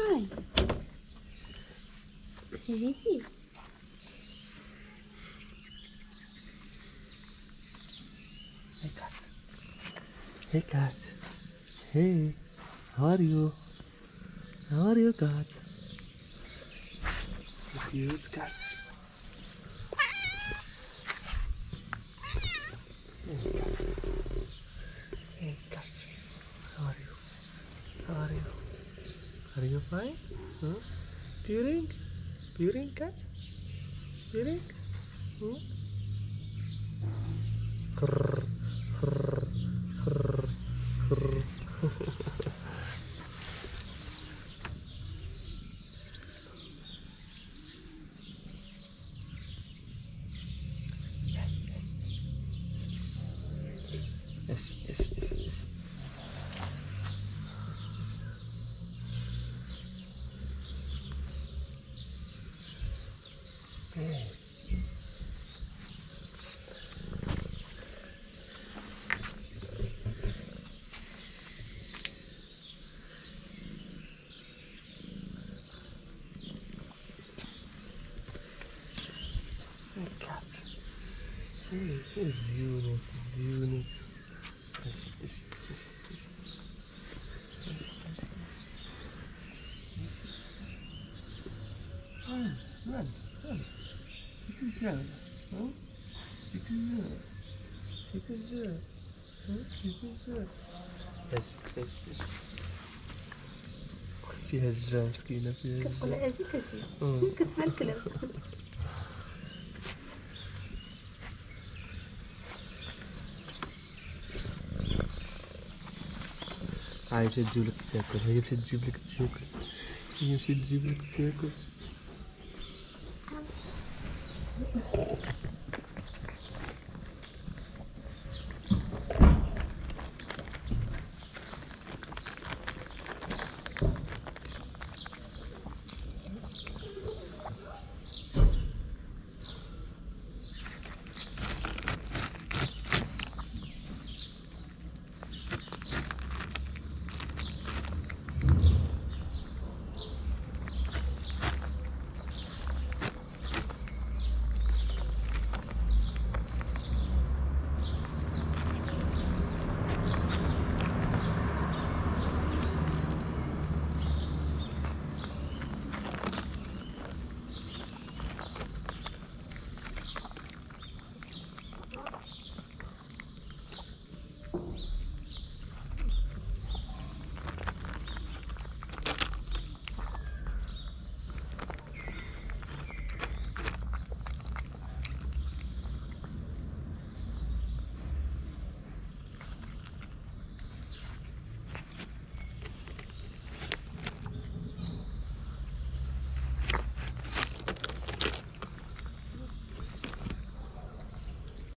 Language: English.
Ai. Gente. Hey cat. Hey cat. Hey. How are you? How are you cat? It's cute cat. Are you fine? Huh? Purring? Purring, cat? Purring? Hmm? Yes, yes, yes, yes. Hey. Hey, cat. Hey, it's unit. Yes, yes, yes, فيها الجا مسكينه فيها الجا كتقول أجي كتجي كتسال الكلام هاي مشات تجيب لك تاكل هي مشات تجيب لك تاكل هي مشات تجيب لك تاكل よし。